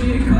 see it coming.